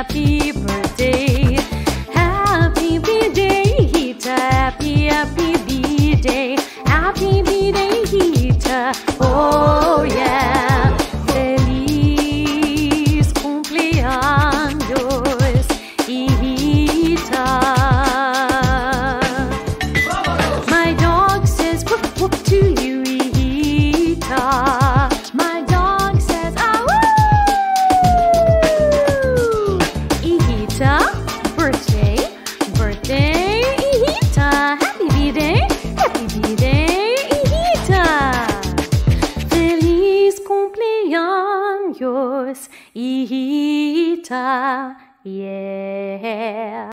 happy birthday. Happy birthday, Rita. Happy, happy birthday. Happy birthday, Rita. Oh, Feliz cumpleaños, Ihita. Yeah.